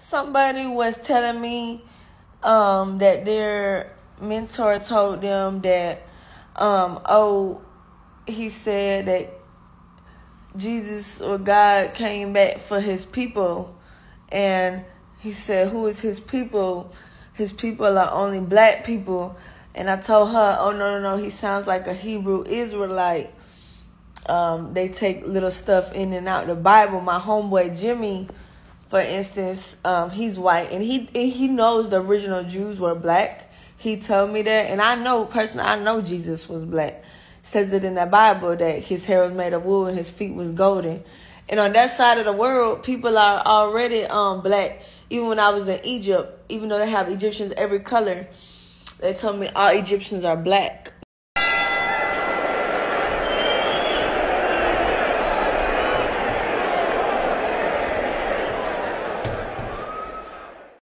somebody was telling me um, that their mentor told them that, um, oh, he said that Jesus or God came back for his people. And he said, Who is his people? His people are only black people. And I told her, Oh, no, no, no, he sounds like a Hebrew Israelite. Um, they take little stuff in and out the Bible. My homeboy Jimmy, for instance, um, he's white and he he knows the original Jews were black. He told me that, and I know personally, I know Jesus was black says it in that Bible that his hair was made of wool and his feet was golden. And on that side of the world, people are already um black. Even when I was in Egypt, even though they have Egyptians every color, they told me all Egyptians are black.